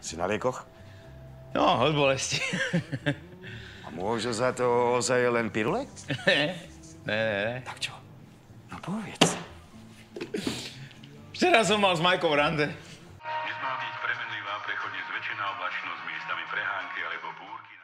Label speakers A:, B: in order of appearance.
A: Si na liekoch?
B: No, od bolesti.
A: A môže za to ozaj len pirulet?
B: Ne, ne, ne.
A: Tak čo? No povedz.
B: Včera som mal s Majkou rande.
C: Dnes má byť premenlivá prechodne zväčšená oblačnosť miestami prehánky alebo búrky.